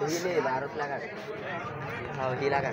ही नाही बारूच लागा हो ही लागा